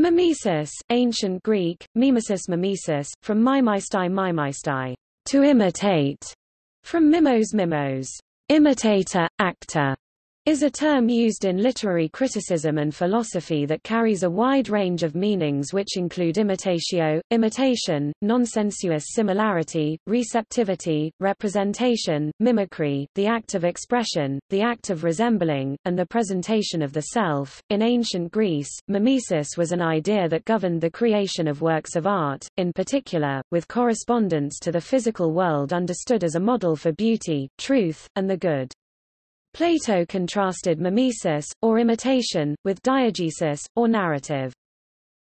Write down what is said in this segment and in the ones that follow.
Mimesis, ancient Greek, mimesis mimesis, from mimeisthai mimeisthai, to imitate, from mimos mimos, imitator, actor, is a term used in literary criticism and philosophy that carries a wide range of meanings which include imitatio, imitation, nonsensuous similarity, receptivity, representation, mimicry, the act of expression, the act of resembling, and the presentation of the self. In ancient Greece, mimesis was an idea that governed the creation of works of art, in particular, with correspondence to the physical world understood as a model for beauty, truth, and the good. Plato contrasted mimesis, or imitation, with diegesis, or narrative.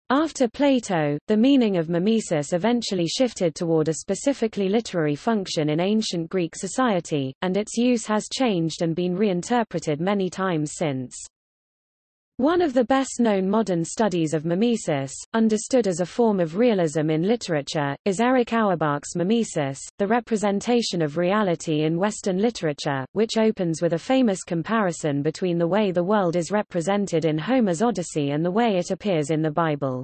After Plato, the meaning of mimesis eventually shifted toward a specifically literary function in ancient Greek society, and its use has changed and been reinterpreted many times since. One of the best-known modern studies of mimesis, understood as a form of realism in literature, is Erich Auerbach's Mimesis, the representation of reality in Western literature, which opens with a famous comparison between the way the world is represented in Homer's Odyssey and the way it appears in the Bible.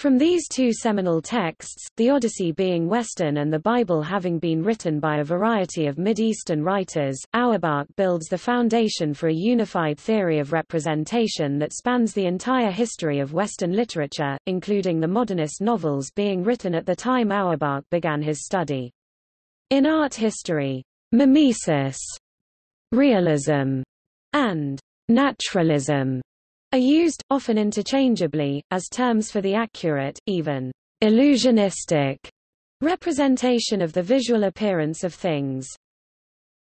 From these two seminal texts, the Odyssey being Western and the Bible having been written by a variety of Mid-Eastern writers, Auerbach builds the foundation for a unified theory of representation that spans the entire history of Western literature, including the modernist novels being written at the time Auerbach began his study. In art history, mimesis, realism, and naturalism are used, often interchangeably, as terms for the accurate, even illusionistic, representation of the visual appearance of things.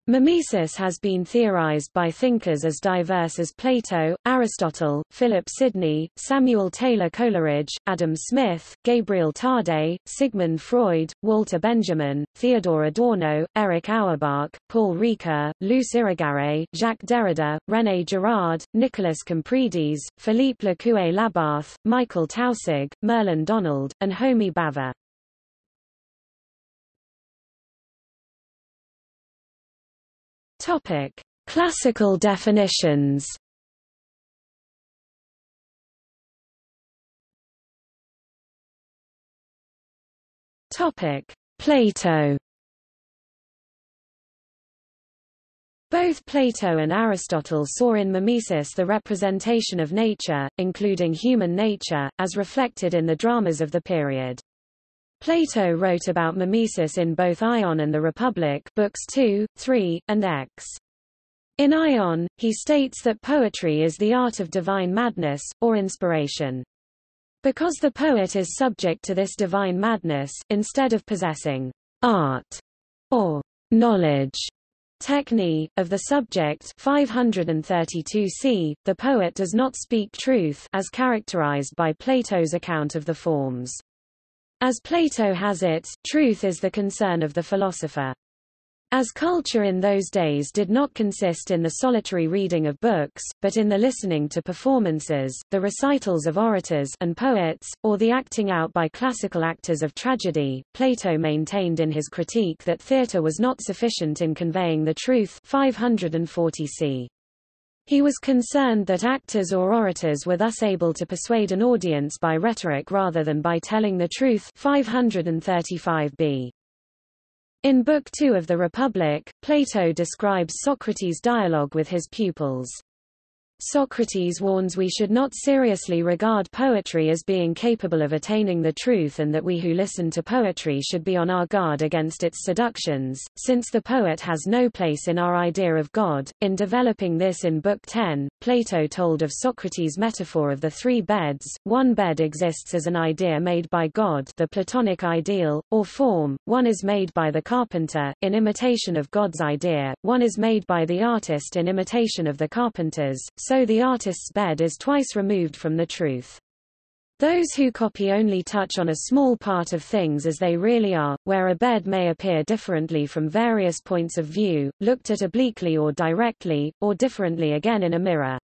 Mimesis has been theorized by thinkers as diverse as Plato, Aristotle, Philip Sidney, Samuel Taylor Coleridge, Adam Smith, Gabriel Tarde, Sigmund Freud, Walter Benjamin, Theodor Adorno, Erich Auerbach, Paul Ricoeur, Luce Irigaray, Jacques Derrida, René Girard, Nikolas Kompridis, Philippe Lacoue-Labarthe, Michael Taussig, Merlin Donald, and Homi Bhabha. Topic: Classical definitions. Topic: Plato. Both Plato and Aristotle saw in mimesis the representation of nature, including human nature, as reflected in the dramas of the period. Plato wrote about mimesis in both Ion and the Republic books 2, 3, and X. In Ion, he states that poetry is the art of divine madness, or inspiration. Because the poet is subject to this divine madness, instead of possessing art or knowledge techne, of the subject 532 c, the poet does not speak truth as characterized by Plato's account of the forms. As Plato has it, truth is the concern of the philosopher. As culture in those days did not consist in the solitary reading of books, but in the listening to performances, the recitals of orators and poets, or the acting out by classical actors of tragedy, Plato maintained in his critique that theatre was not sufficient in conveying the truth 540 c. He was concerned that actors or orators were thus able to persuade an audience by rhetoric rather than by telling the truth 535b. In Book 2 of the Republic, Plato describes Socrates' dialogue with his pupils. Socrates warns we should not seriously regard poetry as being capable of attaining the truth and that we who listen to poetry should be on our guard against its seductions, since the poet has no place in our idea of God. In developing this in Book 10, Plato told of Socrates' metaphor of the three beds. One bed exists as an idea made by God the Platonic ideal, or form, one is made by the carpenter, in imitation of God's idea, one is made by the artist in imitation of the carpenter's, so the artist's bed is twice removed from the truth. Those who copy only touch on a small part of things as they really are, where a bed may appear differently from various points of view, looked at obliquely or directly, or differently again in a mirror.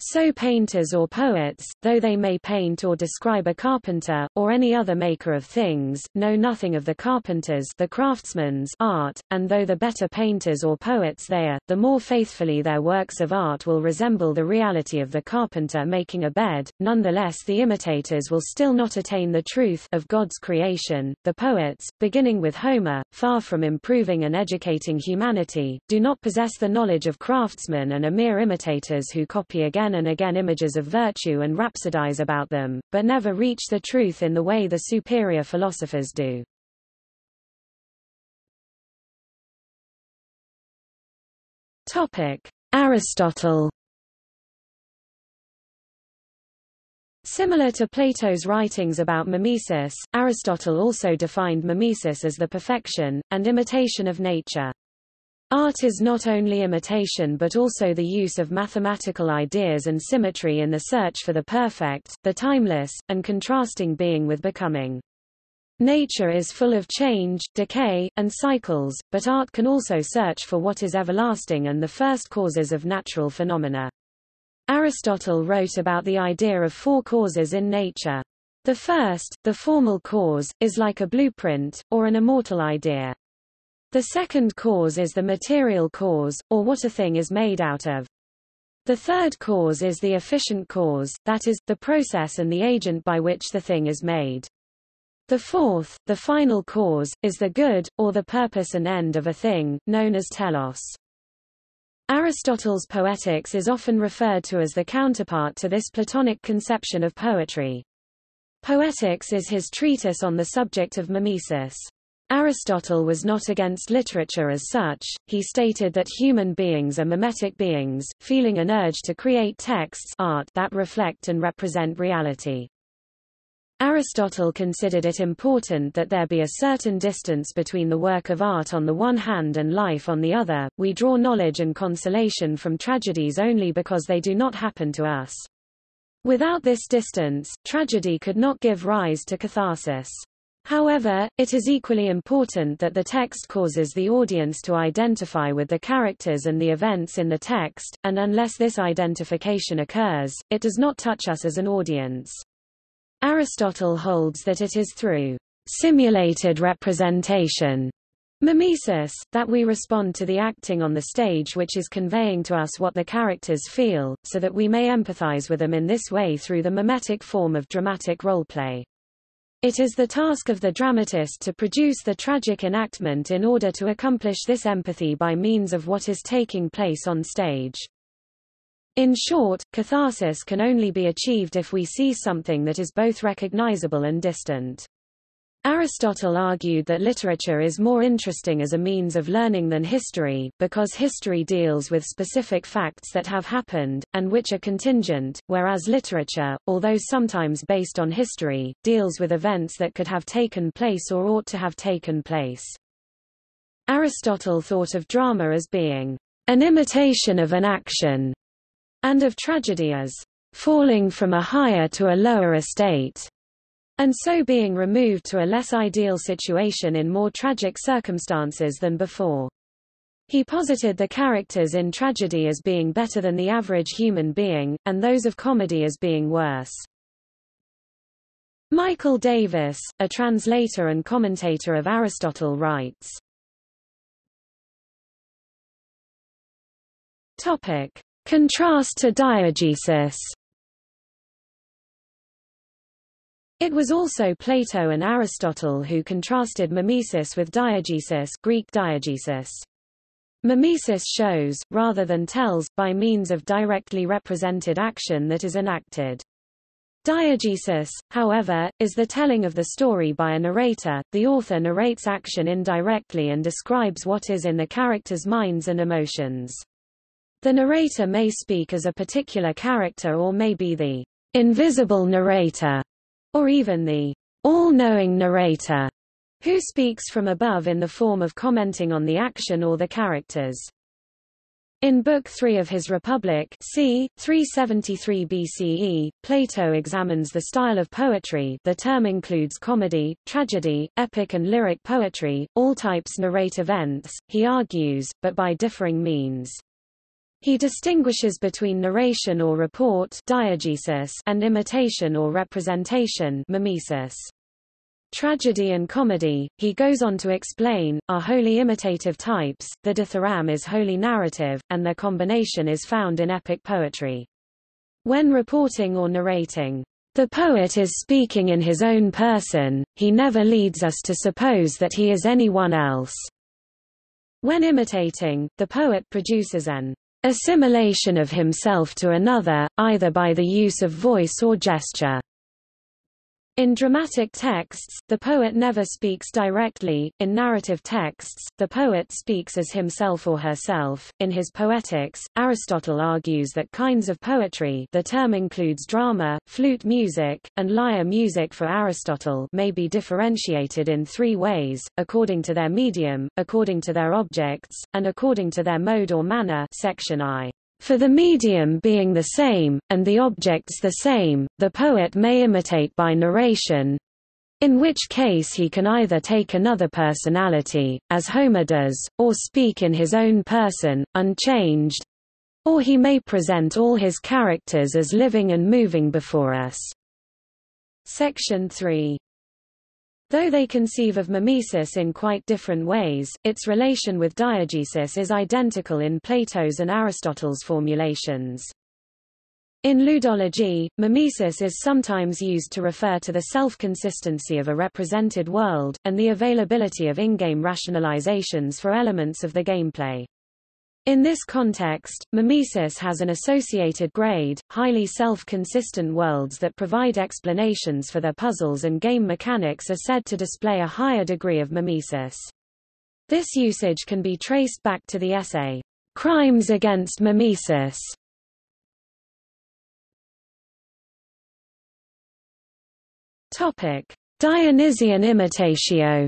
So painters or poets, though they may paint or describe a carpenter, or any other maker of things, know nothing of the carpenter's the craftsman's art, and though the better painters or poets they are, the more faithfully their works of art will resemble the reality of the carpenter making a bed, nonetheless the imitators will still not attain the truth of God's creation. The poets, beginning with Homer, far from improving and educating humanity, do not possess the knowledge of craftsmen and are mere imitators who copy again again and again images of virtue and rhapsodize about them, but never reach the truth in the way the superior philosophers do. Topic: Aristotle Similar to Plato's writings about mimesis, Aristotle also defined mimesis as the perfection, and imitation of nature. Art is not only imitation but also the use of mathematical ideas and symmetry in the search for the perfect, the timeless, and contrasting being with becoming. Nature is full of change, decay, and cycles, but art can also search for what is everlasting and the first causes of natural phenomena. Aristotle wrote about the idea of four causes in nature. The first, the formal cause, is like a blueprint, or an immortal idea. The second cause is the material cause, or what a thing is made out of. The third cause is the efficient cause, that is, the process and the agent by which the thing is made. The fourth, the final cause, is the good, or the purpose and end of a thing, known as telos. Aristotle's Poetics is often referred to as the counterpart to this Platonic conception of poetry. Poetics is his treatise on the subject of mimesis. Aristotle was not against literature as such, he stated that human beings are mimetic beings, feeling an urge to create texts art that reflect and represent reality. Aristotle considered it important that there be a certain distance between the work of art on the one hand and life on the other. We draw knowledge and consolation from tragedies only because they do not happen to us. Without this distance, tragedy could not give rise to catharsis. However, it is equally important that the text causes the audience to identify with the characters and the events in the text, and unless this identification occurs, it does not touch us as an audience. Aristotle holds that it is through simulated representation mimesis, that we respond to the acting on the stage which is conveying to us what the characters feel, so that we may empathize with them in this way through the mimetic form of dramatic roleplay. It is the task of the dramatist to produce the tragic enactment in order to accomplish this empathy by means of what is taking place on stage. In short, catharsis can only be achieved if we see something that is both recognizable and distant. Aristotle argued that literature is more interesting as a means of learning than history, because history deals with specific facts that have happened, and which are contingent, whereas literature, although sometimes based on history, deals with events that could have taken place or ought to have taken place. Aristotle thought of drama as being an imitation of an action, and of tragedy as falling from a higher to a lower estate and so being removed to a less ideal situation in more tragic circumstances than before. He posited the characters in tragedy as being better than the average human being, and those of comedy as being worse. Michael Davis, a translator and commentator of Aristotle writes, Topic. Contrast to diegesis It was also Plato and Aristotle who contrasted mimesis with diegesis Greek diegesis. Mimesis shows, rather than tells, by means of directly represented action that is enacted. Diegesis, however, is the telling of the story by a narrator. The author narrates action indirectly and describes what is in the characters' minds and emotions. The narrator may speak as a particular character or may be the invisible narrator or even the all-knowing narrator, who speaks from above in the form of commenting on the action or the characters. In Book 3 of his Republic c. 373 BCE, Plato examines the style of poetry the term includes comedy, tragedy, epic and lyric poetry, all types narrate events, he argues, but by differing means. He distinguishes between narration or report diegesis and imitation or representation mimesis. Tragedy and comedy, he goes on to explain, are wholly imitative types, the dithyramb is wholly narrative, and their combination is found in epic poetry. When reporting or narrating, the poet is speaking in his own person, he never leads us to suppose that he is anyone else. When imitating, the poet produces an assimilation of himself to another, either by the use of voice or gesture. In dramatic texts, the poet never speaks directly, in narrative texts, the poet speaks as himself or herself. In his Poetics, Aristotle argues that kinds of poetry the term includes drama, flute music, and lyre music for Aristotle may be differentiated in three ways, according to their medium, according to their objects, and according to their mode or manner section I. For the medium being the same, and the objects the same, the poet may imitate by narration, in which case he can either take another personality, as Homer does, or speak in his own person, unchanged, or he may present all his characters as living and moving before us. Section 3 Though they conceive of mimesis in quite different ways, its relation with diegesis is identical in Plato's and Aristotle's formulations. In ludology, mimesis is sometimes used to refer to the self-consistency of a represented world, and the availability of in-game rationalizations for elements of the gameplay. In this context, mimesis has an associated grade, highly self-consistent worlds that provide explanations for their puzzles and game mechanics are said to display a higher degree of mimesis. This usage can be traced back to the essay, Crimes Against Mimesis. Topic: Dionysian imitatio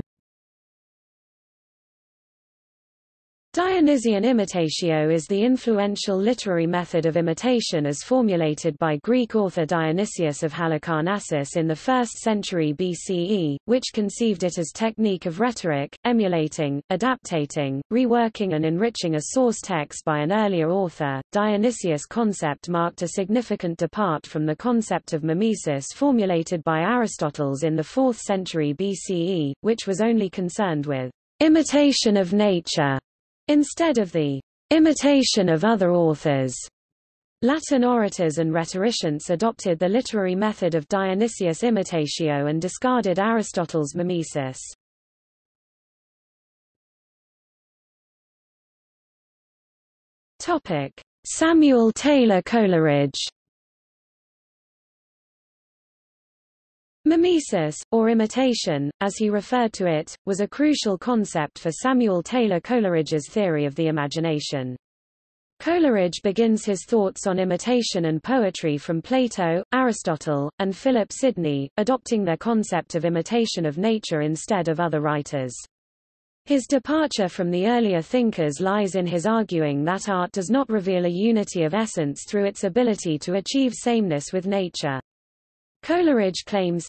Dionysian imitatio is the influential literary method of imitation as formulated by Greek author Dionysius of Halicarnassus in the 1st century BCE, which conceived it as technique of rhetoric, emulating, adaptating, reworking and enriching a source text by an earlier author. Dionysius' concept marked a significant depart from the concept of mimesis formulated by Aristotle's in the 4th century BCE, which was only concerned with imitation of nature Instead of the imitation of other authors, Latin orators and rhetoricians adopted the literary method of Dionysius imitatio and discarded Aristotle's mimesis. Topic: Samuel Taylor Coleridge Mimesis, or imitation, as he referred to it, was a crucial concept for Samuel Taylor Coleridge's theory of the imagination. Coleridge begins his thoughts on imitation and poetry from Plato, Aristotle, and Philip Sidney, adopting their concept of imitation of nature instead of other writers. His departure from the earlier thinkers lies in his arguing that art does not reveal a unity of essence through its ability to achieve sameness with nature. Coleridge claims,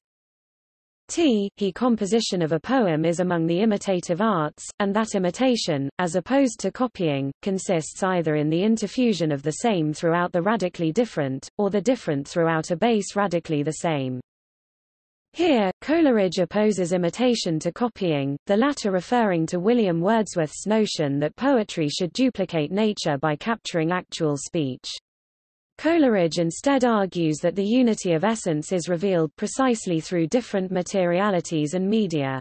T he composition of a poem is among the imitative arts, and that imitation, as opposed to copying, consists either in the interfusion of the same throughout the radically different, or the different throughout a base radically the same. Here, Coleridge opposes imitation to copying, the latter referring to William Wordsworth's notion that poetry should duplicate nature by capturing actual speech. Coleridge instead argues that the unity of essence is revealed precisely through different materialities and media.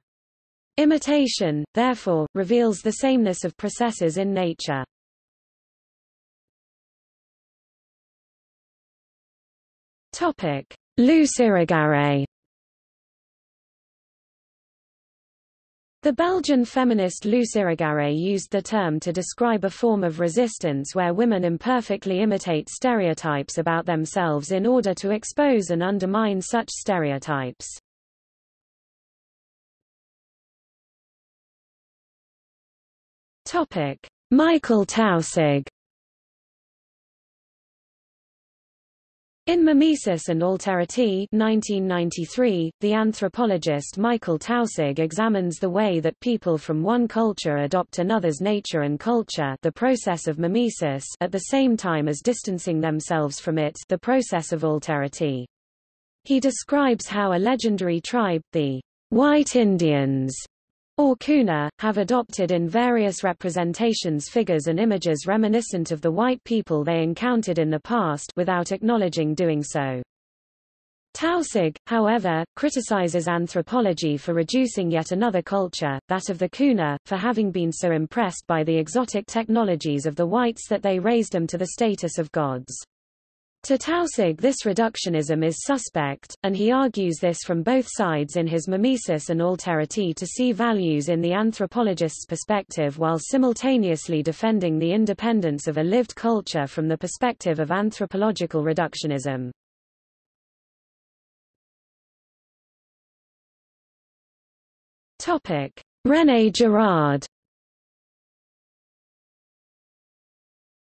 Imitation, therefore, reveals the sameness of processes in nature. Topic: Luce The Belgian feminist Luce Irigaray used the term to describe a form of resistance where women imperfectly imitate stereotypes about themselves in order to expose and undermine such stereotypes. Topic: Michael Taussig In Mimesis and Alterity 1993, the anthropologist Michael Taussig examines the way that people from one culture adopt another's nature and culture the process of mimesis at the same time as distancing themselves from it the process of alterity. He describes how a legendary tribe, the White Indians, or Kuna, have adopted in various representations figures and images reminiscent of the white people they encountered in the past without acknowledging doing so. Taussig, however, criticizes anthropology for reducing yet another culture, that of the Kuna, for having been so impressed by the exotic technologies of the whites that they raised them to the status of gods. To Taussig this reductionism is suspect, and he argues this from both sides in his Mimesis and Alterity to see values in the anthropologist's perspective while simultaneously defending the independence of a lived culture from the perspective of anthropological reductionism. René Girard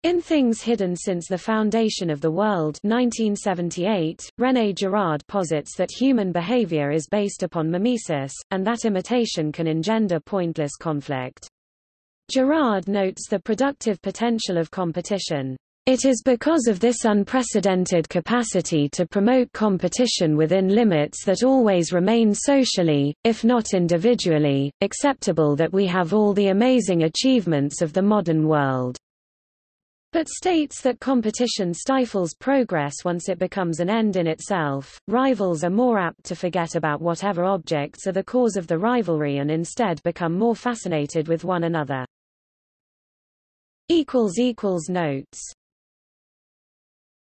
In Things Hidden Since the Foundation of the World 1978, René Girard posits that human behavior is based upon mimesis, and that imitation can engender pointless conflict. Girard notes the productive potential of competition. It is because of this unprecedented capacity to promote competition within limits that always remain socially, if not individually, acceptable that we have all the amazing achievements of the modern world but states that competition stifles progress once it becomes an end in itself. Rivals are more apt to forget about whatever objects are the cause of the rivalry and instead become more fascinated with one another. Notes